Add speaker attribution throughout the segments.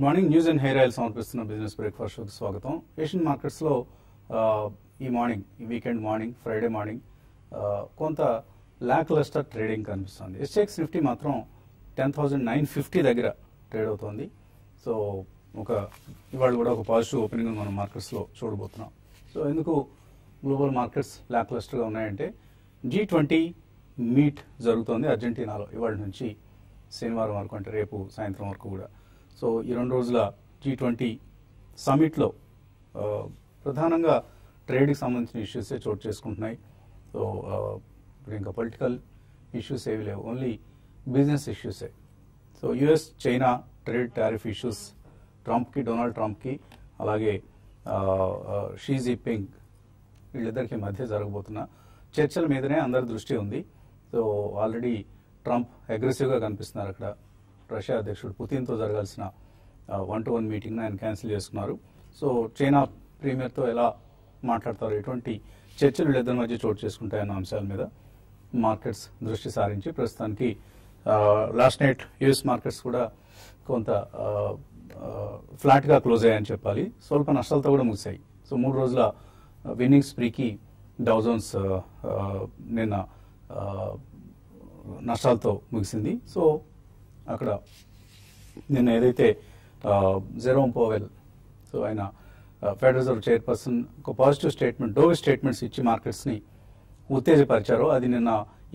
Speaker 1: Good morning news and hair oil సమర్పిస్తున్న business breakfast షోకి స్వాగతం. ఏషియన్ మార్కెట్స్లో ఈ మార్నింగ్ ఈ వీకెండ్ మార్నింగ్ ఫ్రైడే మార్నింగ్ కొంత ల్యాక్ లెస్టర్ ట్రేడింగ్ కనిపిస్తుంది ఎస్ఎక్స్ నిఫ్టీ మాత్రం టెన్ థౌజండ్ నైన్ ఫిఫ్టీ దగ్గర ట్రేడ్ అవుతోంది. సో ఒక ఇవాళ కూడా ఒక పాజిటివ్ ఓపెనింగ్ మనం మార్కెట్స్లో చూడబోతున్నాం. సో ఎందుకు గ్లోబల్ మార్కెట్స్ ల్యాక్ లెస్టర్గా ఉన్నాయంటే జీ ట్వంటీ మీట్ జరుగుతోంది అర్జెంటీనాలో. ఇవాళ నుంచి శనివారం వరకు అంటే రేపు సాయంత్రం వరకు కూడా. సో ఈ రెండు రోజుల జీ ట్వంటీ సమిట్లో ప్రధానంగా ట్రేడ్కి సంబంధించిన ఇష్యూసే చోటు చేసుకుంటున్నాయి. సో ఇప్పుడు ఇంకా పొలిటికల్ ఇష్యూస్ ఏవి లేవు. Only business ఇష్యూసే. So US China trade tariff issues ట్రంప్కి Donald ట్రంప్కి అలాగే షీ జిన్పింగ్ వీళ్ళిద్దరికి మధ్య జరగబోతున్న చర్చల మీదనే అందరి దృష్టి ఉంది. సో ఆల్రెడీ ట్రంప్ అగ్రెసివ్గా కనిపిస్తున్నారు అక్కడ. రష్యా అధ్యక్షుడు పుతిన్తో జరగాల్సిన వన్ టు వన్ మీటింగ్ ఆయన క్యాన్సిల్ చేసుకున్నారు. సో చైనా ప్రీమియర్తో ఎలా మాట్లాడతారు ఎటువంటి చర్చలు వీళ్ళిద్దరి మధ్య చోటు చేసుకుంటాయన్న అంశాల మీద మార్కెట్స్ దృష్టి సారించి ప్రస్తుతానికి లాస్ట్ నైట్ యుఎస్ మార్కెట్స్ కూడా కొంత ఫ్లాట్గా క్లోజ్ అయ్యాయని చెప్పాలి. స్వల్ప నష్టాలతో కూడా ముగిశాయి. సో మూడు రోజుల విన్నింగ్ స్ప్రీకి డౌజోన్స్ నిన్న నష్టాలతో ముగిసింది. సో అక్కడ నిన్న ఏదైతే జెరోమ్ పోవెల్ సో ఆయన ఫెడరల్ రిజర్వ్ చైర్పర్సన్ ఒక పాజిటివ్ స్టేట్మెంట్ డోవి స్టేట్మెంట్స్ ఇచ్చి మార్కెట్స్ని ఉత్తేజపరిచారో అది నిన్న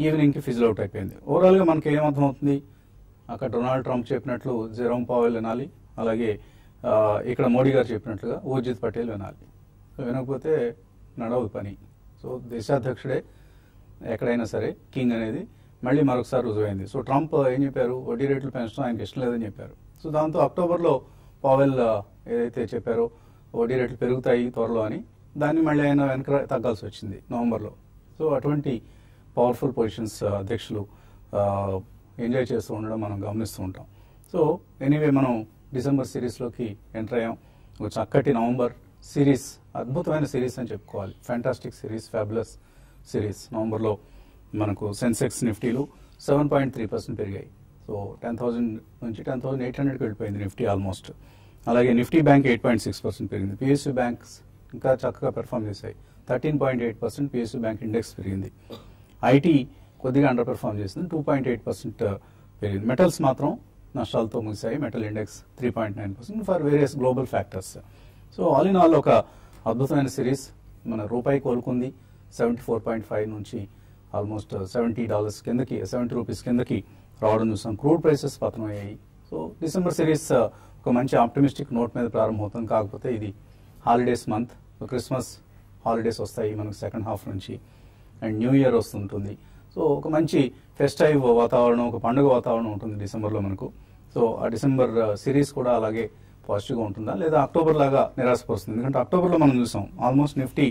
Speaker 1: ఈవినింగ్కి ఫిజిల్ అవుట్ అయిపోయింది. ఓవరాల్గా మనకి ఏమర్థమవుతుంది అక్కడ డొనాల్డ్ ట్రంప్ చెప్పినట్లు జెరోమ్ పావెల్ వినాలి అలాగే ఇక్కడ మోడీ గారు చెప్పినట్లుగా ఊర్జిత్ పటేల్ వినాలి. సో వినకపోతే నడవదు పని. సో దేశాధ్యక్షుడే ఎక్కడైనా సరే కింగ్ అనేది మళ్ళీ మరొకసారి రుజువైంది. సో ట్రంప్ ఏం చెప్పారు? వడ్డీ రేట్లు పెంచడం ఆయనకి ఇష్టం లేదని చెప్పారు. సో దాంతో అక్టోబర్లో పావెల్ ఏదైతే చెప్పారో వడ్డీ రేట్లు పెరుగుతాయి త్వరలో అని దాన్ని మళ్ళీ ఆయన వెనక తగ్గాల్సి వచ్చింది నవంబర్లో. సో అటువంటి పవర్ఫుల్ పొజిషన్స్ అధ్యక్షులు ఎంజాయ్ చేస్తూ ఉండడం మనం గమనిస్తూ ఉంటాం. సో ఎనీవే మనం డిసెంబర్ సిరీస్లోకి ఎంటర్ అయ్యాం. ఒక చక్కటి నవంబర్ సిరీస్ అద్భుతమైన సిరీస్ అని చెప్పుకోవాలి. ఫ్యాంటాస్టిక్ సిరీస్ ఫ్యాబులస్ సిరీస్ నవంబర్లో. మనకు సెన్సెక్స్ నిఫ్టీలు సెవెన్ పాయింట్ త్రీ పర్సెంట్ పెరిగాయి. సో టెన్ థౌసండ్ నుంచి టెన్ థౌసండ్ ఎయిట్ హండ్రెడ్కి వెళ్ళిపోయింది నిఫ్టీ ఆల్మోస్ట్. అలాగే Nifty bank eight point six percent పెరిగింది. పిఎస్యూ బ్యాంక్స్ ఇంకా చక్కగా పెర్ఫామ్ చేశాయి. Thirteen point eight percent PSU bank index పెరిగింది. ఐటీ కొద్దిగా అండర్ పెర్ఫామ్ చేసింది. టూ పాయింట్ ఎయిట్ పర్సెంట్ పెరిగింది. మెటల్స్ మాత్రం నష్టాలతో ముగిశాయి. Metal index three point nine percent for various global factors. So all in all ఒక అద్భుతమైన సిరీస్. మన రూపాయి కోలుకుంది. సెవెంటీ ఫోర్ పాయింట్ ఫైవ్ నుంచి ఆల్మోస్ట్ సెవెంటీ డాలర్స్ కిందకి సెవెంటీ రూపీస్ కిందకి రావడం చూసాం. క్రూడ్ ప్రైసెస్ పతనం అయ్యాయి సో డిసెంబర్ సిరీస్ uh, ఒక మంచి ఆప్టమిస్టిక్ నోట్ మీద ప్రారంభమవుతుంది. కాకపోతే ఇది హాలిడేస్ మంత్. క్రిస్మస్ హాలిడేస్ వస్తాయి మనకు సెకండ్ హాఫ్ నుంచి. అండ్ న్యూ ఇయర్ వస్తుంటుంది. సో ఒక మంచి ఫెస్టైవ్ వాతావరణం ఒక పండుగ వాతావరణం ఉంటుంది డిసెంబర్లో మనకు. సో ఆ డిసెంబర్ uh, సిరీస్ కూడా అలాగే పాజిటివ్గా ఉంటుందా? లేదా అక్టోబర్ లాగా నిరాశపరుస్తుంది? ఎందుకంటే అక్టోబర్లో మనం చూసాం almost Nifty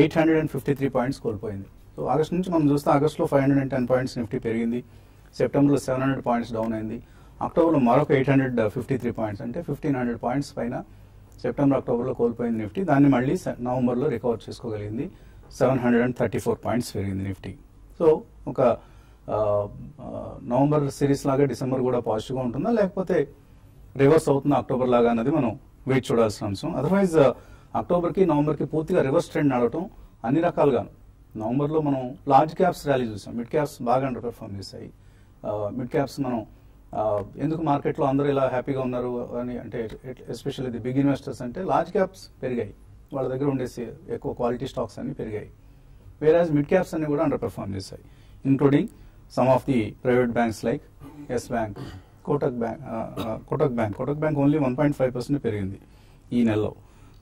Speaker 1: eight hundred and fifty three points కోల్పోయింది. సో ఆగస్ట్ నుంచి మనం చూస్తే ఆగస్ట్లో five hundred and ten points Nifty పెరిగింది. సెప్టెంబర్లో సెవెన్ హండ్రెడ్ పాయింట్స్ డౌన్ అయింది. అక్టోబర్లో మరొక eight hundred fifty three points అంటే ఫిఫ్టీన్ హండ్రెడ్ పాయింట్స్ పైన సెప్టెంబర్ అక్టోబర్లో కోల్పోయింది నిఫ్టీ దాన్ని మళ్ళీ నవంబర్లో recover చేసుకోగలిగింది. Seven hundred and thirty four points పెరిగింది నిఫ్టీ సో ఒక uh, uh, నవంబర్ సిరీస్ లాగా డిసెంబర్ కూడా పాజిటివ్గా ఉంటుందా? లేకపోతే రివర్స్ అవుతుందా అక్టోబర్ లాగా అన్నది మనం వెయిట్ చూడాల్సిన అంశం. అదర్వైజ్ అక్టోబర్కి నవంబర్కి పూర్తిగా రివర్స్ ట్రెండ్ నడవటం అన్ని రకాలుగాను. నవంబర్లో మనం లార్జ్ క్యాప్స్ ర్యాలీ చూసాం. మిడ్ క్యాప్స్ బాగా అండర్ పెర్ఫామ్ చేశాయి. మిడ్ క్యాప్స్ మనం ఎందుకు మార్కెట్లో అందరూ ఇలా హ్యాపీగా ఉన్నారు అని అంటే ఎస్పెషల్లీ ది బిగ్ ఇన్వెస్టర్స్ అంటే లార్జ్ క్యాప్స్ పెరిగాయి. వాళ్ళ దగ్గర ఉండేసి ఎక్కువ క్వాలిటీ స్టాక్స్ అన్ని పెరిగాయి. వేరాజ్ మిడ్ క్యాప్స్ అన్ని కూడా అండర్ పెర్ఫామ్ చేశాయి. Including some of the private banks like Yes bank Kotak bank Kotak bank Kotak bank only one point five percent పెరిగింది ఈ నెలలో.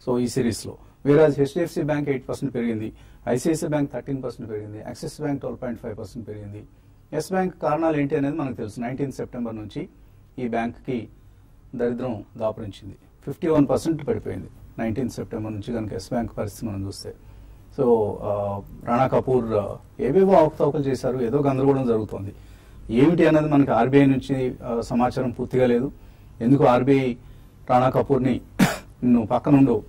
Speaker 1: సో ఈ సిరీస్లో whereas HDFC bank eight percent పెరిగింది. ఐసిఐసిఐ బ్యాంక్ థర్టీన్ పర్సెంట్ పెరిగింది. Axis bank twelve point five percent పెరిగింది. Yes bank కారణాలు ఏంటి అనేది మనకు తెలుసు. నైన్టీన్ సెప్టెంబర్ నుంచి ఈ బ్యాంక్కి దరిద్రం దాపురించింది. ఫిఫ్టీ వన్ పర్సెంట్ పడిపోయింది నైన్టీన్ సెప్టెంబర్ నుంచి కనుక ఎస్ బ్యాంక్ పరిస్థితి మనం చూస్తే. సో రాణా కపూర్ ఏవేవో అవకతవకలు చేశారు. ఏదో గందరగోళం జరుగుతోంది. ఏమిటి అన్నది మనకి ఆర్బీఐ నుంచి సమాచారం పూర్తిగా లేదు. ఎందుకు ఆర్బీఐ రాణా కపూర్ని నువ్వు పక్కనుండవు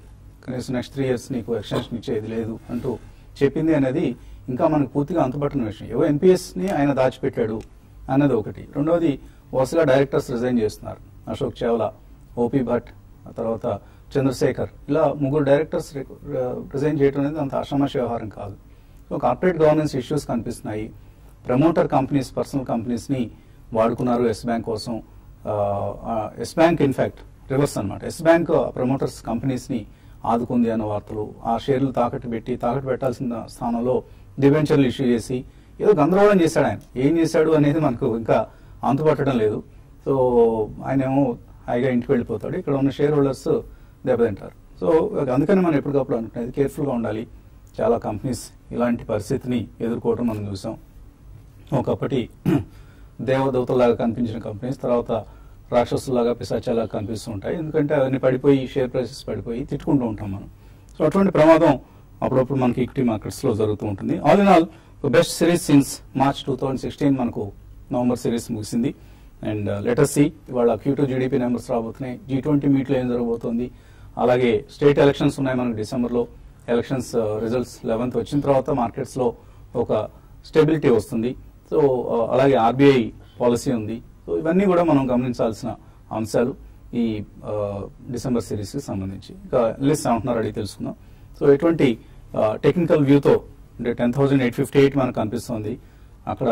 Speaker 1: కనీసం నెక్స్ట్ త్రీ ఇయర్స్ నీకు ఎక్స్టెన్షన్ ఇచ్చేది లేదు అంటూ చెప్పింది అనేది ఇంకా మనకు పూర్తిగా అంతుపట్టిన విషయం. ఏవో ఎంపీఎస్ని ఆయన దాచిపెట్టాడు అన్నది ఒకటి. రెండవది వరుసగా డైరెక్టర్స్ రిజైన్ చేస్తున్నారు. అశోక్ చావ్లా ఓపీ భట్ ఆ తర్వాత చంద్రశేఖర్. ఇలా ముగ్గురు డైరెక్టర్స్ రిజైన్ చేయడం అనేది అంత అసమాష వ్యవహారం కాదు. సో కార్పొరేట్ గవర్నెన్స్ ఇష్యూస్ కనిపిస్తున్నాయి. ప్రమోటర్ కంపెనీస్ పర్సనల్ కంపెనీస్ని వాడుకున్నారు ఎస్ బ్యాంక్ కోసం. Yes bank in fact reverse అనమాట ఎస్ బ్యాంక్ ప్రమోటర్స్ కంపెనీస్ని ఆదుకుంది అన్న వార్తలు. ఆ షేర్లు తాకట్టు పెట్టి తాకట్టు పెట్టాల్సిన స్థానంలో డిబెంచర్లు ఇష్యూ చేసి ఏదో గందరగోళం చేశాడు ఆయన. ఏం చేశాడు అనేది మనకు ఇంకా అంతుపట్టడం లేదు. సో ఆయన ఏమో హాయిగా ఇంటికి వెళ్ళిపోతాడు. ఇక్కడ ఉన్న షేర్ హోల్డర్స్ దెబ్బతింటారు. సో అందుకని మనం ఎప్పటికప్పుడు అనుకునేది కేర్ఫుల్గా ఉండాలి. చాలా కంపెనీస్ ఇలాంటి పరిస్థితిని ఎదుర్కోవడం మనం చూసాం. ఒకప్పటి దేవదూతలాగా కనిపించిన కంపెనీస్ తర్వాత రాక్షసులాగా పిశాచాలాగా కనిపిస్తూ ఉంటాయి ఎందుకంటే అవన్నీ పడిపోయి షేర్ ప్రైసెస్ పడిపోయి తిట్టుకుంటూ ఉంటాం మనం. సో అటువంటి ప్రమాదం అప్పుడప్పుడు మనకి ఈక్విటీ మార్కెట్స్లో జరుగుతూ ఉంటుంది. All in all best series since March two thousand sixteen మనకు నవంబర్ సిరీస్ ముగిసింది. అండ్ లెటర్ సి ఇవాళ క్యూ టూ జీడీపీ నెంబర్స్ రాబోతున్నాయి. జీ ట్వంటీ మీట్లో ఏం జరగబోతోంది? అలాగే స్టేట్ ఎలక్షన్స్ ఉన్నాయి మనకు డిసెంబర్లో ఎలక్షన్స్ రిజల్ట్స్ లెవెన్త్ వచ్చిన తర్వాత మార్కెట్స్లో ఒక స్టెబిలిటీ వస్తుంది. సో uh, అలాగే ఆర్బీఐ పాలసీ ఉంది. సో ఇవన్నీ కూడా మనం గమనించాల్సిన అంశాలు ఈ డిసెంబర్ సిరీస్కి సంబంధించి. ఇంకా లిస్ట్ ఏమంటున్నారు అడిగి తెలుసుకుందాం. సో ఎటువంటి టెక్నికల్ వ్యూతో అంటే ten thousand eight fifty eight మనకు కనిపిస్తుంది. అక్కడ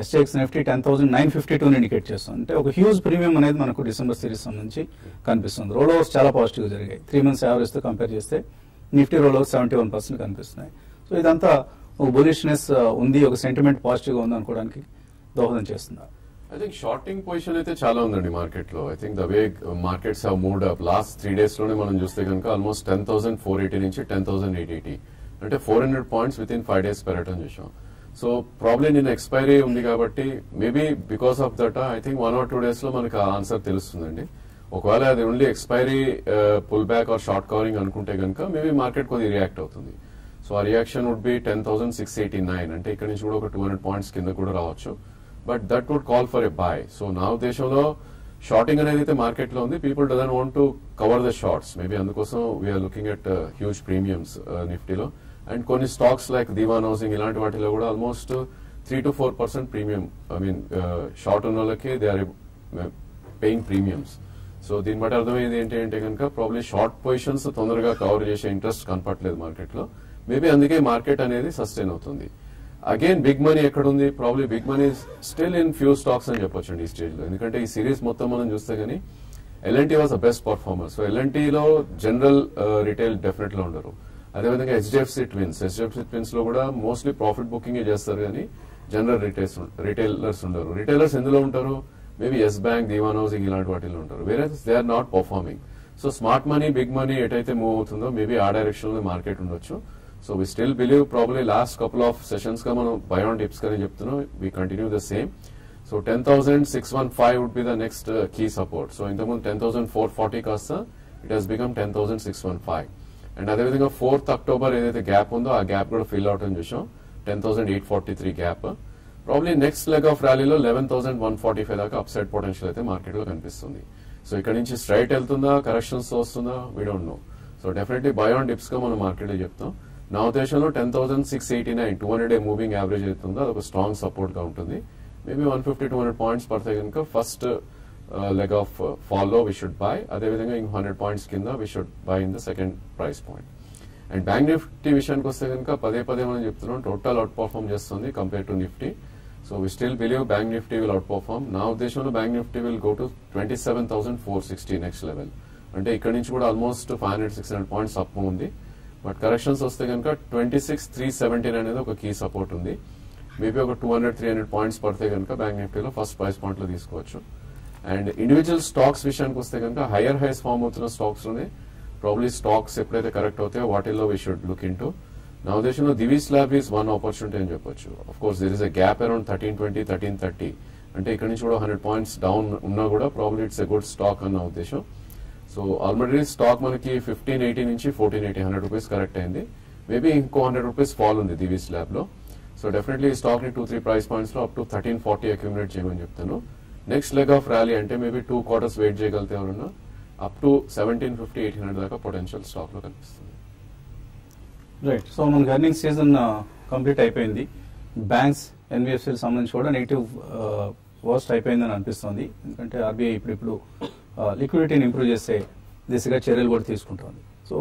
Speaker 1: ఎస్టేక్స్ Nifty ten thousand nine fifty టూని ఇండికేట్ చేస్తుంది. అంటే ఒక హ్యూజ్ ప్రీమియం అనేది మనకు డిసెంబర్ సిరీస్ సంబంధించి కనిపిస్తుంది. రోల్ ఓవర్స్ చాలా పాజిటివ్గా జరిగాయి. త్రీ మంత్స్ యావరేజ్తో కంపేర్ చేస్తే Nifty roll overs seventy one percent కనిపిస్తున్నాయి. సో ఇదంతా ఒక బులిష్నెస్ ఉంది. ఒక సెంటిమెంట్ పాజిటివ్గా ఉంది అనుకోవడానికి దోహదం చేస్తున్నారు
Speaker 2: ఐ థింక్ షార్టింగ్ పొజిషన్ అయితే చాలా ఉందండి మార్కెట్లో I think the way markets have moved up last three డేస్లోనే మనం చూస్తే కనుక almost ten thousand four eighty నుంచి టెన్ థౌసండ్ ఎయిట్ ఎయిటీ అంటే four hundred points within five days పెరగటం చూసాం. సో ప్రాబ్లమ్ నిన్న ఎక్స్పైరీ ఉంది కాబట్టి maybe because of that I think one or two డేస్లో మనకు ఆ ఆన్సర్ తెలుస్తుందండి. ఒకవేళ అది only expiry pull back or short covering అనుకుంటే కనుక మేబీ మార్కెట్ కొద్దిగా రియాక్ట్ అవుతుంది. సో ఆ reaction would be ten thousand six eighty nine అంటే ఇక్కడ నుంచి కూడా ఒక టూ హండ్రెడ్ పాయింట్స్ కింద కూడా రావచ్చు. But that would call for a buy so నా ఉద్దేశంలో షార్టింగ్ అనేది అయితే మార్కెట్లో ఉంది. People doesn't want to cover the shorts maybe అందుకోసం we are looking at huge premiums నిఫ్టీలో అండ్ కొన్ని స్టాక్స్ లైక్ దివాన్ హౌసింగ్ ఇలాంటి వాటిలో కూడా almost three to four percent premium I mean short ఉన్న వాళ్ళకి they are paying premiums so దీన్ని బట్టి అర్థమైంది ఏంటి అంటే కనుక ప్రాబ్లీ షార్ట్ పొజిషన్స్ తొందరగా కవర్ చేసే ఇంట్రెస్ట్ కనపట్లేదు మార్కెట్లో మేబీ అందుకే మార్కెట్ అనేది సస్టైన్ అవుతుంది. అగైన్ బిగ్ మనీ ఎక్కడ ఉంది probably big money still in few stocks అని చెప్పొచ్చు ఈ స్టేజ్లో. ఎందుకంటే ఈ సిరీస్ మొత్తం మనం చూస్తే గానీ LNT was the best performer so ఎల్ఎన్టీలో general retail డెఫినెట్లో uh, ఉండరు. అదేవిధంగా హెచ్డిఎఫ్సి ట్విన్స్ హెచ్డిఎఫ్సి ట్విన్స్లో కూడా మోస్ట్లీ ప్రాఫిట్ బుకింగ్ చేస్తారు కానీ జనరల్ రిటైల్స్ రిటైలర్స్ ఉండరు. రిటైలర్స్ ఎందులో ఉంటారు? Maybe Yes bank Dewan Housing ఇలాంటి వాటిలో ఉంటారు. వేరే they are not performing so smart money big money ఎటైతే move అవుతుందో మేబీ ఆ డైరెక్షన్లో మార్కెట్ ఉండొచ్చు. So we still believe probably last couple of సెషన్స్గా మనం బయోన్ టిప్స్ కానీ చెప్తున్నాం. We continue the same so ten thousand six one five would be the next key support so ఇంతకుముందు ten thousand four forty కాస్త it has become ten thousand six one five and అదేవిధంగా fourth October ఏదైతే gap ఉందో ఆ gap కూడా fill out అని చూసాం. Ten thousand eight forty three gap probably next leg of ర్యాలీలో eleven thousand one forty five దాకా అప్సైడ్ పొటెన్షియల్ అయితే మార్కెట్లో కనిపిస్తుంది. సో ఇక్కడ నుంచి స్ట్రైట్ వెళ్తుందా కరెక్షన్స్ వస్తుందా we don't know so definitely buy on డిప్స్గా మనం మార్కెట్లో చెప్తాం. నా ఉద్దేశంలో ten thousand six eighty nine two hundred a moving average అవుతుందో అది ఒక స్ట్రాంగ్ సపోర్ట్గా ఉంటుంది maybe one fifty two hundred points పడితే కనుక first leg of fall we should buy అదేవిధంగా ఇంకో హండ్రెడ్ పాయింట్స్ కింద we should buy in the second price point and bank Nifty విషయానికి వస్తే కనుక పదే పదే మనం చెప్తున్నాం టోటల్ అవుట్ పర్ఫామ్ చేస్తుంది compare to Nifty so we still believe bank Nifty will outperform నా ఉద్దేశంలో bank Nifty will go to twenty seven thousand four sixty next level అంటే ఇక్కడ నుంచి కూడా almost five hundred six hundred points up ఉంది. But corrections వస్తే కనుక twenty six three seventeen అనేది ఒక కీ సపోర్ట్ ఉంది. మేబీ ఒక two hundred three hundred points పడితే కనుక బ్యాంక్ నిఫ్టీలో ఫస్ట్ ప్రైస్ పాయింట్లో తీసుకోవచ్చు. అండ్ ఇండివిజువల్ స్టాక్స్ విషయానికి వస్తే కనుక హైయర్ హైస్ ఫామ్ అవుతున్న స్టాక్స్లోనే ప్రాబ్లీ స్టాక్స్ ఎప్పుడైతే కరెక్ట్ అవుతాయో వాటిల్లో we should look in to నా ఉద్దేశంలో Divi's Lab is one opportunity అని చెప్పొచ్చు. Of course there is a gap around thirteen twenty thirteen thirty అంటే ఇక్కడ నుంచి కూడా హండ్రెడ్ పాయింట్స్ డౌన్ ఉన్నా కూడా probably it's a good stock అన్న ఉద్దేశం. సో ఆల్రెడీ స్టాక్ మనకి ఫిఫ్టీన్ ఎయిటీ నుంచి fourteen eighty hundred rupees correct అయింది. మేబీ ఇంకో హండ్రెడ్ రూపీస్ ఫాల్ ఉంది దివి స్లాబ్లో. సో డెఫినెట్లీ ఈ స్టాక్ని two three price పాయింట్స్లో up to thirteen forty accumulate చేయమని చెప్తాను. నెక్స్ట్ లెగ్ ఆఫ్ ర్యాలీ అంటే మేబీ టూ క్వార్టర్స్ వెయిట్ చేయగలితే ఎవరన్నా up to seventeen fifty eight hundred దాకా పొటెన్షియల్ స్టాక్లో కనిపిస్తుంది.
Speaker 1: రైట్ సో మనకి ఎర్నింగ్ సీజన్ కంప్లీట్ అయిపోయింది. బ్యాంక్స్ ఎన్బిఎఫ్సికి సంబంధించి కూడా నెగిటివ్ వర్స్ట్ uh, అయిపోయిందని అనిపిస్తుంది. ఎందుకంటే ఆర్బీఐ ఇప్పుడు ఇప్పుడు లిక్విడిటీని ఇంప్రూవ్ చేసే దిశగా చర్యలు కూడా తీసుకుంటుంది. సో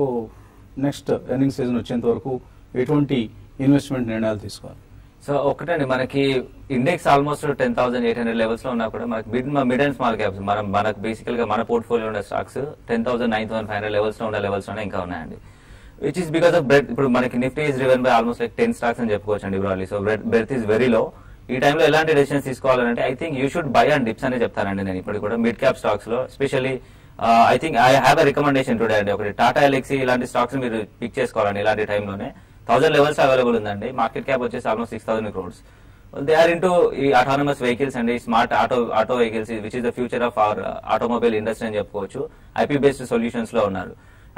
Speaker 1: నెక్స్ట్ ఎర్నింగ్ సీజన్ వచ్చేంత వరకు ఎటువంటి ఇన్వెస్ట్మెంట్ నిర్ణయాలు తీసుకోవాలి.
Speaker 3: సో ఒకటండి మనకి index almost ten thousand eight hundred లెవెల్స్లో ఉన్నా కూడా మనకి mid mid and small caps మనం మనకు బేసికల్గా మన పోర్ట్ఫోలియో ఉన్న stocks ten thousand nine thousand five hundred లెవెల్స్లో ఉన్న లెవెల్స్లోనే ఇంకా ఉన్నాయండి. Which is because of breadth ఇప్పుడు మనకి Nifty is driven by almost like ten stocks అని చెప్పుకోవచ్చు అండి బ్రాలీ so breadth breadth is very low ఈ టైంలో ఎలాంటి డెసిషన్స్ తీసుకోవాలంటే I think you should buy and dips అనే చెప్తానండి నేను ఇప్పుడు కూడా మిడ్ క్యాప్ స్టాక్స్లో. Specially I think I have a recommendation today అండి ఒకటి. టాటా ఎలక్సీ ఇలాంటి స్టాక్స్ మీరు పిక్ చేసుకోవాలండి ఇలాంటి టైంలోనే థౌసండ్ లెవెల్స్ అవైలబుల్ ఉందండి. మార్కెట్ క్యాప్ వచ్చేసి almost six thousand crores they are into ఈ అటానమస్ వెహికల్స్ అండి. Smart auto auto vehicles which is the future of our automobile industry అని చెప్పుకోవచ్చు. ఐపీ బేస్డ్ సొల్యూషన్స్లో ఉన్నారు.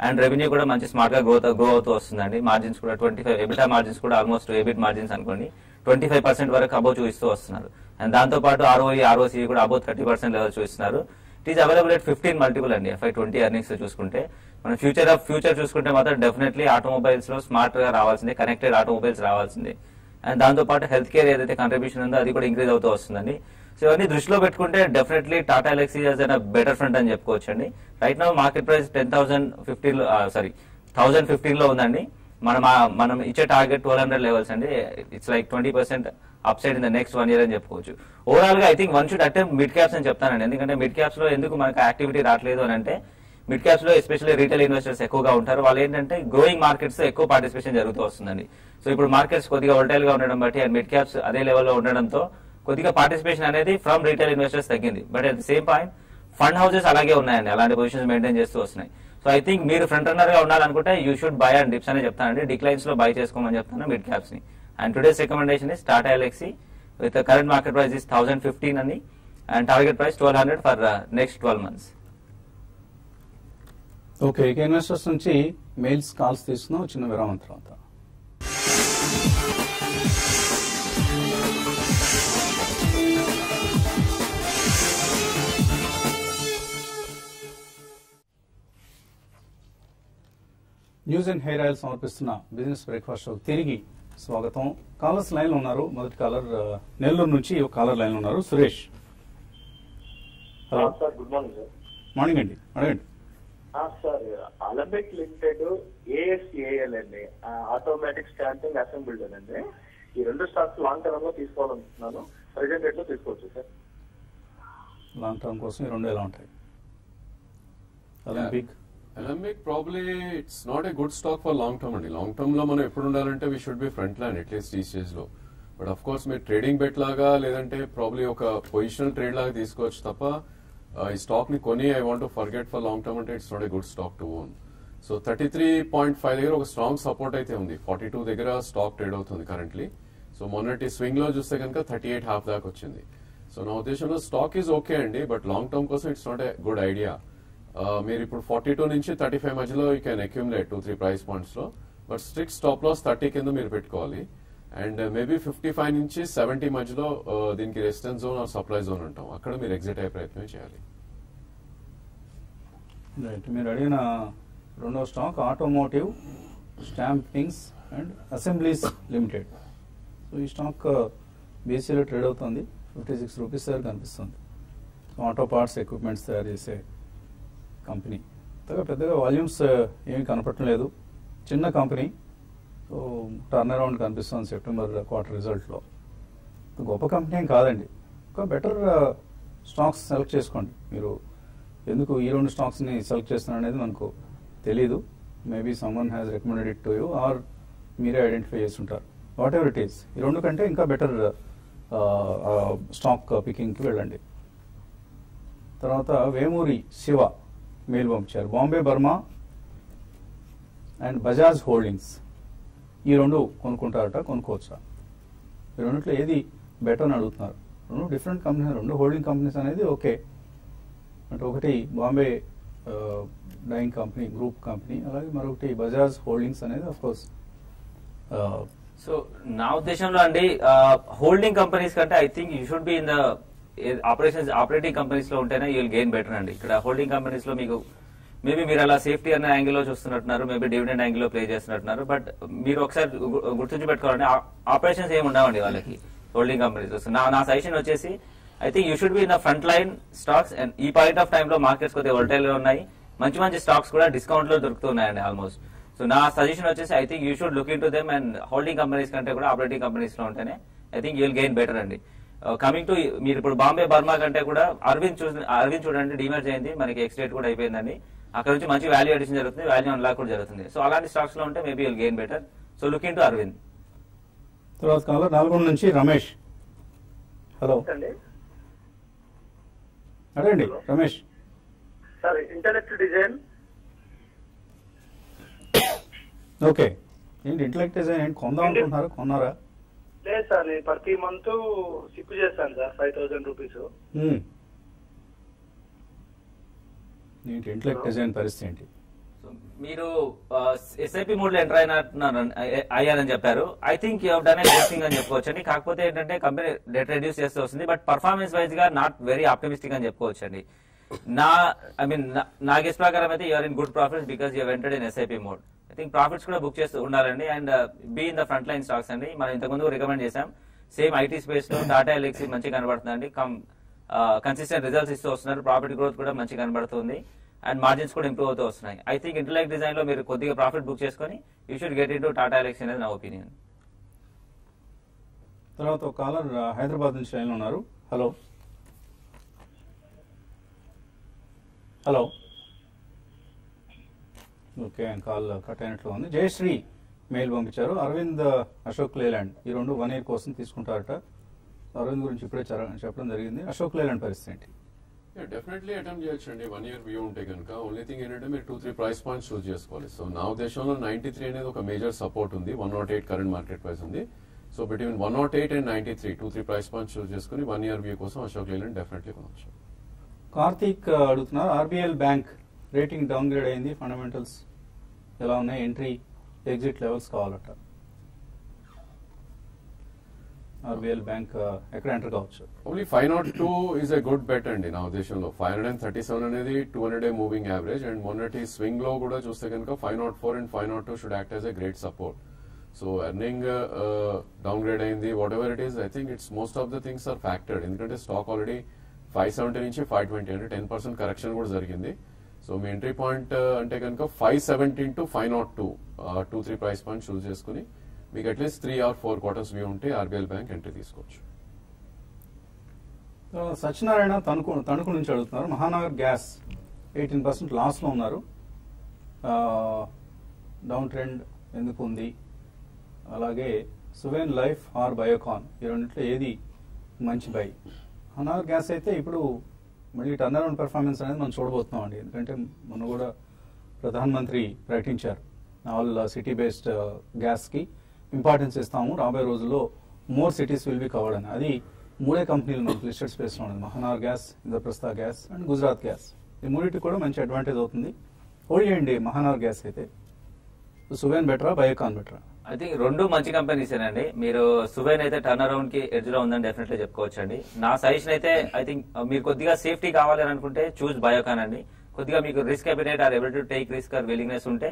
Speaker 3: అండ్ రెవెన్యూ కూడా మంచి స్మార్ట్గా గ్రోత్ గ్రో అవుతూ వస్తుందండి. మార్జిన్స్ కూడా ట్వంటీ ఫైవ్ ఎబిటా మార్జిన్స్ కూడా ఆల్మోస్ట్ ఎబిట్ మార్జిన్స్ అనుకోండి. ట్వంటీ ఫైవ్ పర్సెంట్ వరకు అబౌవ్ చూపిస్తూ వస్తున్నారు. అండ్ దాంతో పాటు ఆర్ఓఈ ఆర్ఓసీ కూడా అబౌవ్ థర్టీ పర్సెంట్ లెవెల్ చూపిస్తున్నారు. It is available at fifteen multiple అండి ఎఫ్ఐ ట్వంటీ ఎర్నింగ్స్ చూసుకుంటే. మనం ఫ్యూచర్ ఆఫ్ ఫ్యూచర్ చూసుకుంటే మాత్రం డెఫినెట్లీ ఆటోమొబైల్స్లో స్మార్ట్గా రావాల్సిందే కనెక్టెడ్ ఆటోమొబైల్స్ రావాల్సిందే. అండ్ దాంతో పాటు హెల్త్ కేర్ ఏదైతే కంట్రిబ్యూషన్ ఉందో అది కూడా ఇంక్రీజ్ అవుతూ వస్తుందండి. సో ఇవన్నీ దృష్టిలో పెట్టుకుంటే definitely Tata Elxsi as better front అని చెప్పుకోవచ్చు అండి రైట్ నా market price ten thousand fifteen sorry thousand ఫిఫ్టీన్లో ఉందండి. మనం మనం ఇచ్చే టార్గెట్ ట్వెల్వ్ హండ్రెడ్ లెవెల్స్ అండి. It's like twenty percent upside in the next one year అని చెప్పుకోవచ్చు. ఓవరాల్గా I think one should attempt mid caps అని చెప్తానండి. ఎందుకంటే మిడ్ క్యాప్స్లో ఎందుకు మనకు యాక్టివిటీ రావట్లేదు అని అంటే మిడ్ క్యాప్స్లో ఎస్పెషల్లీ రీటైల్ ఇన్వెస్టర్స్ ఎక్కువగా ఉంటారు. వాళ్ళు ఏంటంటే గ్రోయింగ్ మార్కెట్స్ ఎక్కువ పార్టిసిపేషన్ జరుగుతూ వస్తుందండి. సో ఇప్పుడు మార్కెట్స్ కొద్దిగా వోల్టైల్గా ఉండడం బట్టి అండ్ మిడ్ క్యాప్స్ అదే లెవెల్లో ఉండడంతో కొద్దిగా పార్టిసిపేషన్ అనేది ఫ్రమ్ రీటైల్ ఇన్వెస్టర్స్ తగ్గింది. But at the same point fund houses అలాగే ఉన్నాయండి. అలాంటి పొజిషన్స్ మెయింటైన్ చేస్తూ వస్తున్నాయి. సో ఐ థింక్ మీరు ఫ్రంట్ రన్నర్గా ఉండాలనుకుంటే you should buy and dips అనే చెప్తానండి డిక్లైన్స్లో బై చేసుకోమని చెప్తాను mid క్యాప్స్ని. And today's recommendation is Tata Elxsi with current market price is thousand fifteen అని. And target price twelve hundred for next twelve months
Speaker 1: okay investors నుంచి mails calls తీసుకున్నాం చిన్న విరామం తర్వాత. న్యూస్ అండ్ హెయిర్ ఆయిల్ సమర్పిస్తున్న business breakfast షోకి తిరిగి స్వాగతం. కాలర్స్ లైన్ ఉన్నారు. మొదటి కాలర్ నెల్లూరు నుంచి ఒక కాలర్ లైన్ ఉన్నారు. Suresh. Hello
Speaker 4: sir good morning sir.
Speaker 1: Morning అండి. అడగండి.
Speaker 4: ఆ, సార్ అలబెక్ లిమిటెడ్ ఏఎస్ఏఎల్ అండి. ఆటోమేటిక్ స్టాంపింగ్ అసెంబ్లీడ్ అండి. ఈ రెండు స్టాక్స్ లాంగ్ టర్మ్లో తీసుకోవాలనుకుంటున్నాను. ప్రజెంట్ రేట్లో తీసుకోవచ్చు సార్.
Speaker 1: లాంగ్ టర్మ్ కోసం ఈ రెండు ఎలా ఉంటాయి? Olympic
Speaker 2: Alembic probably it's not a good stock for long term అండి లాంగ్ టర్మ్లో మనం ఎప్పుడు ఉండాలంటే we should be front line at least ఈ స్టేజ్లో. బట్ అఫ్ కోర్స్ మీరు ట్రేడింగ్ బెట్ లాగా లేదంటే ప్రాబ్లీ ఒక పొజిషనల్ ట్రేడ్ లాగా తీసుకోవచ్చు తప్ప ఈ స్టాక్ని కొని I want forget for long term అంటే it's not a good stock to own so thirty three point five దగ్గర ఒక స్ట్రాంగ్ సపోర్ట్ అయితే ఉంది. ఫార్టీ టూ దగ్గర స్టాక్ ట్రేడ్ అవుతుంది కరెంట్లీ సో మొన్నటి స్వింగ్లో చూస్తే కనుక థర్టీ ఎయిట్ హాఫ్ దాకా వచ్చింది. సో నా ఉద్దేశంలో స్టాక్ ఈజ్ ఓకే అండి బట్ లాంగ్ టర్మ్ కోసం it's not a good idea మీరు ఇప్పుడు ఫార్టీ టూ నుంచి థర్టీ ఫైవ్ మధ్యలో you can accumulate two three price పాయింట్స్లో. But strict stop loss thirty కింద మీరు పెట్టుకోవాలి. అండ్ మేబీ ఫిఫ్టీ ఫైవ్ నుంచి సెవెంటీ మధ్యలో uh, దీనికి resistance zone or supply zone అంటాం. అక్కడ మీరు ఎగ్జిట్ అయ్యే ప్రయత్నం చేయాలి.
Speaker 1: రైట్ మీరు అడిగిన రెండో stock automotive stampings and assemblies limited so ఈ స్టాక్ బీసీలో ట్రేడ్ అవుతుంది. ఫిఫ్టీ సిక్స్ రూపీస్ దగ్గర కనిపిస్తుంది. ఆటో పార్ట్స్ ఎక్విప్మెంట్స్ తయారు చేసే కంపెనీ. అంతగా పెద్దగా వాల్యూమ్స్ uh, ఏమీ కనపడటం లేదు చిన్న కంపెనీ. సో టర్న్ అరౌండ్ కనిపిస్తుంది సెప్టెంబర్ క్వార్టర్ రిజల్ట్లో గొప్ప కంపెనీ ఏం కాదండి. ఒక బెటర్ స్టాక్స్ సెలెక్ట్ చేసుకోండి. మీరు ఎందుకు ఈ రెండు స్టాక్స్ని సెలెక్ట్ చేస్తున్నారు అనేది మనకు తెలీదు. Maybe someone has recommended it to you or మీరే ఐడెంటిఫై చేసి ఉంటారు వాట్ ఎవర్ ఇట్ ఈస్ ఈ రెండు కంటే ఇంకా బెటర్ స్టాక్ పికింగ్కి వెళ్ళండి. తర్వాత వేమూరి శివ. మెయిల్ పంపించారు. Bombay Burmah and Bajaj holdings. ఈ రెండు కొనుక్కుంటారట కొనుక్కోవచ్చా? ఈ రెండిట్లో ఏది బెటర్ అని అడుగుతున్నారు? రెండు డిఫరెంట్ కంపెనీస్ రెండు హోల్డింగ్ కంపెనీస్ అనేది ఓకే. అంటే ఒకటి Bombay dyeing company group company అలాగే మరొకటి బజాజ్ హోల్డింగ్స్ అనేది అఫ్ కోర్స్
Speaker 3: సో నా ఉద్దేశంలో అండి హోల్డింగ్ కంపెనీస్ కంటే I think you should be in the operations operating కంపెనీస్లో ఉంటేనే యూ విల్ గెయిన్ బెటర్ అండి. ఇక్కడ హోల్డింగ్ కంపెనీస్లో మీకు మేబీ మీరు అలా సేఫ్టీ అనే యాంగిల్లో చూస్తున్నట్టున్నారు మేబీ డివిడెండ్ యాంగిల్లో ప్లే చేస్తున్నట్టున్నారు బట్ మీరు ఒకసారి గుర్తుంచి పెట్టుకోవాలండి ఆపరేషన్స్ ఏమి ఉండవండి వాళ్ళకి హోల్డింగ్ కంపెనీస్ నా నా సజెషన్ వచ్చేసి I think you should be in front line stocks and ఈ పాయింట్ ఆఫ్ టైమ్లో మార్కెట్స్ కొద్దిగా volatile ఉన్నాయి. మంచి మంచి స్టాక్స్ కూడా డిస్కౌంట్లో దొరుకుతున్నాయండి ఆల్మోస్ట్ సో నా సజెషన్ వచ్చేసి I think you should look in to them and holding companies కంటే కూడా ఆపరేటింగ్ కంపెనీస్లో ఉంటేనే I think you'll gain better అండి. కమింగ్ టు మీరు ఇప్పుడు బాంబే బర్మా కంటే కూడా అరవింద్ చూ అరవింద్ చూడండి డిమర్జ్ అయింది మనకి ఎక్స్టేట్ కూడా అయిపోయిందండి. అక్కడ నుంచి మంచి వాల్యూ అడిషన్ జరుగుతుంది వాల్యూ అన్లాక్ కూడా జరుగుతుంది. సో అలాంటి స్టాక్స్లో ఉంటే maybe you'll gain better so look in to Arvind
Speaker 1: తర్వాత కాలం నల్గొండ నుంచి రమేష్. హలో
Speaker 4: అండి.
Speaker 1: అడగండి Ramesh.
Speaker 4: Sir intellect design
Speaker 1: okay ఏంటి ఇంటలెక్ట్ డిజైన్ ఏంటి కొందాం అనుకుంటున్నారా? కొన్నారా?
Speaker 4: లేదు సార్ నేను ప్రతి మంత్ సిప్ చేస్తాను సార్ ఫైవ్ థౌసండ్ రూపీస్.
Speaker 1: ఏంటి డిజైన్ పరిస్థితి ఏంటి?
Speaker 3: మీరు ఎస్ఐపి మోడ్లో ఎంటర్ అయినట్టున్నారు అయ్యారని చెప్పారు. I think you done thing అని చెప్పుకోవచ్చు అండి కాకపోతే ఏంటంటే కంపెనీ డెట్ రెడ్యూస్ చేస్తూ వస్తుంది. బట్ పర్ఫార్మెన్స్ వైజ్గా నాట్ వెరీ ఆప్టమిస్టిక్ అని చెప్పుకోవచ్చు అండి నా ఐ మీన్ నా గెస్ ప్రకారం అయితే you're in good profits because you entered in SIP mode think profits కూడా బుక్ చేస్తూ ఉండాలండి. And be in the front line stocks అండి. మనం ఇంతకుముందు రికమెండ్ చేసాం సేమ్ ఐటీ స్పేస్లో టాటా ఎలక్సీ మంచిగా కనబడుతుందండి. కమ్ కన్సిస్టెంట్ రిజల్ట్స్ ఇస్తూ వస్తున్నారు. ప్రాఫిట్ గ్రోత్ కూడా మంచిగా కనబడుతుంది. అండ్ మార్జిన్స్ కూడా ఇంప్రూవ్ అవుతూ వస్తున్నాయి. ఐ థింక్ ఇంటర్లైక్ డిజైన్లో మీరు కొద్దిగా ప్రాఫిట్ బుక్ చేసుకొని you should get in to Tata Elxsi అనేది నా ఒపీనియన్
Speaker 1: తర్వాత ఒక కాలర్ uh, హైదరాబాద్ నుంచి లైన్లో ఉన్నారు. హలో హలో ఓకే ఆయన కాల్ కట్ అయినట్లు ఉంది. జయశ్రీ మెయిల్ పంపించారు. అరవింద్ అశోక్ లేలాండ్ ఈ రెండు వన్ ఇయర్ కోసం తీసుకుంటారట. అరవింద్ గురించి ఇప్పుడే చెప్పడం జరిగింది. అశోక్ లేలాండ్ పరిస్థితి ఏంటి?
Speaker 2: డెఫినెట్లీ అటెంప్ట్ చేయొచ్చు అండి వన్ ఇయర్ వ్యూ ఉంటే కనుక ఓన్లీ థింగ్ ఏంటంటే మీరు two three price points choose చేసుకోవాలి. సో నా ఉద్దేశంలో నైన్టీ త్రీ అనేది ఒక మేజర్ సపోర్ట్ ఉంది. One nought eight current market price ఉంది. So between one nought eight and ninety three two three price points choose చేసుకుని వన్ ఇయర్ వ్యూ కోసం Ashok Leyland definitely కొనవచ్చు
Speaker 1: కార్తీక్ అడుగుతున్నారు. RBL bank rating downgrade అయింది. Fundamentals ఎలా ఉన్నాయి? Entry exit levels కావాలట. RBL bank uh, ఎక్కడ ఎంటర్ కావచ్చు?
Speaker 2: Only five nought two is a good bet అండి నా ఉద్దేశంలో. Five hundred and thirty seven అనేది two hundred a moving average and మొన్నటి స్వింగ్లో కూడా చూస్తే కనుక five nought four and five nought two should act as a great support so earning downgrade అయింది what ever it is I think it's most of the things are factored ఎందుకంటే stock already five seventy నుంచి five twenty అంటే ten percent correction కూడా జరిగింది. So మీ entry point అంటే కనుక five seventeen to five nought two two three price point choose చేసుకుని మీకు at least three or four quarters view ఉంటే ఆర్బీఐ బ్యాంక్ ఎంట్రీ తీసుకోవచ్చు.
Speaker 1: సత్యనారాయణ తణుకు తణుకు నుంచి అడుగుతున్నారు. మహానగర్ గ్యాస్ ఎయిటీన్ పర్సెంట్ లాస్లో ఉన్నారు. డౌన్ ట్రెండ్ ఎందుకు ఉంది? అలాగే సువెన్ లైఫ్ ఆర్ బయోకాన్ ఈ రెండింటిలో ఏది మంచి బై మహానగర్ గ్యాస్ అయితే ఇప్పుడు మళ్ళీ టర్న్ అరౌండ్ పెర్ఫార్మెన్స్ అనేది మనం చూడబోతున్నాం అండి ఎందుకంటే మొన్న కూడా ప్రధానమంత్రి ప్రకటించారు. ఆల్ సిటీ బేస్డ్ గ్యాస్కి ఇంపార్టెన్స్ ఇస్తాము. రాబోయే రోజుల్లో more cities will be covered అని. అది మూడే కంపెనీలు మనకు లిస్టెడ్ స్పేస్లో ఉన్నది. Mahanagar gas Indraprastha gas and Gujarat gas ఈ మూడింటికి కూడా మంచి అడ్వాంటేజ్ అవుతుంది. హోల్డ్ చేయండి మహానార్ గ్యాస్ అయితే సువేన్ బెటరా బయోకాన్ బెటరా
Speaker 3: ఐ థింక్ రెండు మంచి కంపెనీస్ అండి మీరు సువైన్ అయితే టర్న్ అరౌండ్కి ఎడ్జ్లో ఉందని డెఫినెట్లీ చెప్పుకోవచ్చు అండి నా సజెషన్ అయితే ఐ థింక్ uh, మీరు కొద్దిగా సేఫ్టీ కావాలి అని అనుకుంటే చూస్ బయోకాన్ అండి. కొద్దిగా మీకు risk appetite or able to take risk or willingness ఉంటే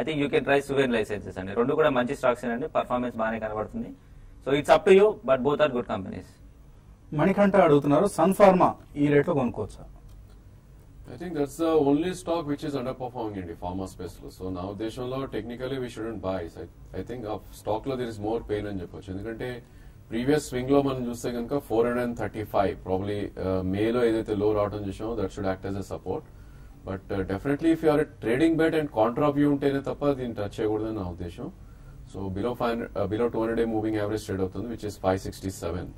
Speaker 3: I think you can try Suven life sciences అండి. రెండు కూడా మంచి స్టాక్స్ అండి పర్ఫార్మెన్స్ బాగానే కనబడుతుంది. So it's up to you but both are good companies
Speaker 1: Manikantha అడుగుతున్నారు సన్ ఫార్మా ఈ రేట్లో కొనుక్కోవచ్చా?
Speaker 2: I think that's the only stock which is underperforming in the pharma space. లో. సో నా ఉద్దేశంలో technically we shouldn't buy I think ఆ స్టాక్లో there is more pain అని చెప్పొచ్చు ఎందుకంటే ప్రీవియస్ స్వింగ్లో మనం చూస్తే కనుక four hundred and thirty five probably మేలో ఏదైతే లో రావడం చూసామో that should act as a support but definitely if you're trading bet and contra view ఉంటేనే తప్ప దీన్ని టచ్ చేయకూడదని నా ఉద్దేశం so below five below two hundred moving average trade అవుతుంది which is five sixty seven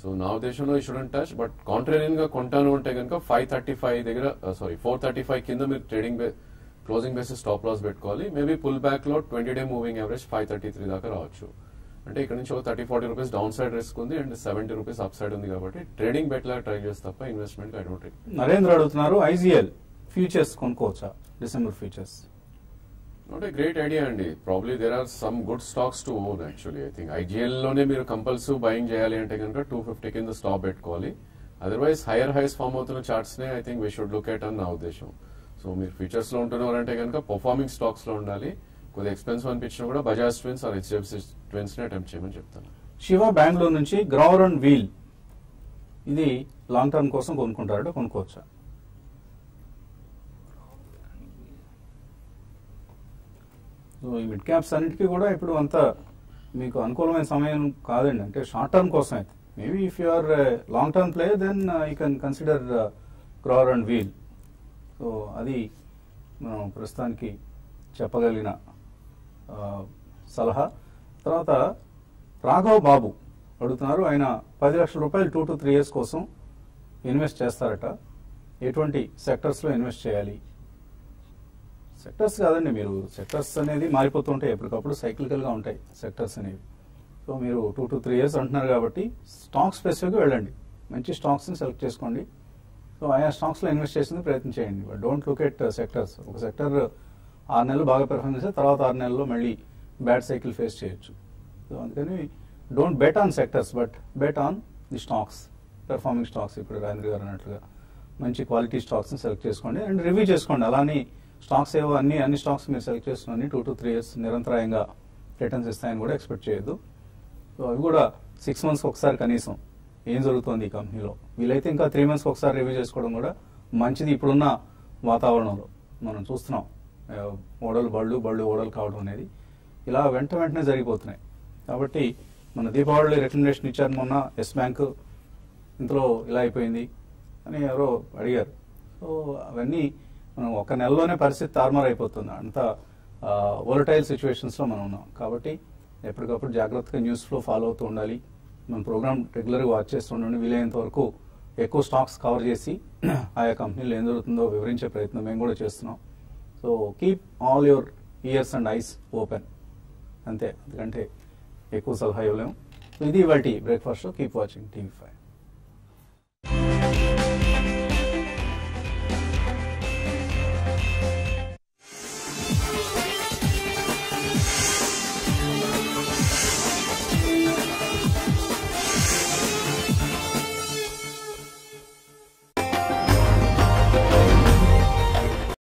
Speaker 2: so నా ఉద్దేశంలో ఈ షుడెంట్ టచ్ బట్ కాంట్రేరియన్గా కొంటాను అంటే కనుక ఫైవ్ థర్టీ ఫైవ్ దగ్గర సారీ ఫోర్ థర్టీ ఫైవ్ కింద మీరు trading closing basis stop loss పెట్టుకోవాలి. మేబీ పుల్ బ్యాక్లో twenty day moving average five thirty three దాకా రావచ్చు. అంటే ఇక్కడ నుంచి ఒక thirty forty rupees down side risk ఉంది and seventy rupees up side ఉంది కాబట్టి ట్రేడింగ్ బెట్ లాగా ట్రై చేస్తే తప్ప ఇన్వెస్ట్మెంట్ ఐ డోంట్
Speaker 1: నరేంద్ర అడుగుతున్నారు IGL futures కొనుక్కోవచ్చా? December futures
Speaker 2: not a great idea అండి probably there are some good stocks to own actually I think ఐజీఎల్లోనే మీరు compulsive buying చేయాలి అంటే కనుక టూ ఫిఫ్టీ కింద స్టాప్ పెట్టుకోవాలి. అదర్వైజ్ హైయర్ హైస్ ఫామ్ అవుతున్న charts నే I think we should look at అని నా ఉద్దేశం. సో మీరు ఫ్యూచర్స్లో ఉంటున్నారంటే కనుక పర్ఫార్మింగ్ స్టాక్స్లో ఉండాలి. కొద్దిగా ఎక్స్పెన్స్ అనిపించినా కూడా బజాజ్ ట్విన్స్ ఆర్ హెచ్డిఎఫ్సి ట్విన్స్ని అటెంప్ట్ చేయమని చెప్తాను.
Speaker 1: శివ బెంగళూరు నుంచి గ్రౌర్ అండ్ వీల్ ఇది లాంగ్ టర్మ్ కోసం కొనుక్కుంటారట కొనుక్కోవచ్చా? సో ఈ మిడ్ క్యాప్స్ అన్నిటికీ కూడా ఇప్పుడు అంత మీకు అనుకూలమైన సమయం కాదండి. అంటే షార్ట్ టర్మ్ కోసం అయితే. Maybe if you are long term play then you can consider Grauer and Weil so అది మనం ప్రస్తుతానికి చెప్పగలిగిన సలహా. తర్వాత రాఘవ్ బాబు అడుగుతున్నారు. ఆయన పది లక్షల రూపాయలు టూ టు త్రీ ఇయర్స్ కోసం ఇన్వెస్ట్ చేస్తారట. ఎటువంటి సెక్టర్స్లో ఇన్వెస్ట్ చేయాలి? సెక్టర్స్ కాదండి మీరు. సెక్టర్స్ అనేది మారిపోతుంటాయి ఎప్పటికప్పుడు సైక్లికల్గా ఉంటాయి సెక్టర్స్ అనేవి. సో మీరు టూ టు త్రీ ఇయర్స్ అంటున్నారు కాబట్టి స్టాక్ స్పెసిఫిక్గా వెళ్ళండి. మంచి స్టాక్స్ని సెలెక్ట్ చేసుకోండి. సో ఆయా స్టాక్స్లో ఇన్వెస్ట్ చేసింది ప్రయత్నం చేయండి. But don't look at sectors. ఒక సెక్టర్ ఆరు నెలలు బాగా పెర్ఫార్మ్ చేస్తే తర్వాత ఆరు నెలల్లో మళ్ళీ బ్యాడ్ సైకిల్ ఫేస్ చేయొచ్చు. సో అందుకని don't bet on sectors but bet on the stocks. Performing stocks. ఇప్పుడు రాజేంద్ర గారు అన్నట్లుగా మంచి క్వాలిటీ స్టాక్స్ని సెలెక్ట్ చేసుకోండి. అండ్ రివ్యూ చేసుకోండి. అలానే స్టాక్స్ ఏవో అన్ని అన్ని స్టాక్స్ మీరు సెలెక్ట్ చేసుకుని టూ టు త్రీ ఇయర్స్ నిరంతరాయంగా రిటర్న్స్ ఇస్తాయని కూడా ఎక్స్పెక్ట్ చేయొద్దు. సో అవి కూడా సిక్స్ మంత్స్కి ఒకసారి కనీసం ఏం జరుగుతోంది ఈ కంపెనీలో? వీలైతే ఇంకా త్రీ మంత్స్కి ఒకసారి రివ్యూ చేసుకోవడం కూడా మంచిది ఇప్పుడున్న వాతావరణంలో. మనం చూస్తున్నాం ఓడలు బళ్ళు బళ్ళు ఓడలు కావడం అనేది ఇలా వెంట వెంటనే జరిగిపోతున్నాయి. కాబట్టి మన దీపావళి రికమెండేషన్ ఇచ్చారు మొన్న ఎస్ బ్యాంక్. ఇంతలో ఇలా అయిపోయింది అని ఎవరో అడిగారు. సో అవన్నీ మనం ఒక నెలలోనే పరిస్థితి తారుమారు అయిపోతుంది. అంత వోలటైల్ సిచ్యువేషన్స్లో మనం ఉన్నాం. కాబట్టి ఎప్పటికప్పుడు జాగ్రత్తగా న్యూస్ ఫ్లో ఫాలో అవుతూ ఉండాలి. మనం ప్రోగ్రామ్ రెగ్యులర్గా వాచ్ చేస్తూ ఉండండి. వీలైనంత వరకు ఎక్కువ స్టాక్స్ కవర్ చేసి ఆయా కంపెనీలు ఏం జరుగుతుందో వివరించే ప్రయత్నం మేము కూడా చేస్తున్నాం. So keep all your ears and eyes open అంతే. అందుకంటే ఎక్కువ సలహా ఇవ్వలేము. సో ఇది వాటి breakfast keep watching TV five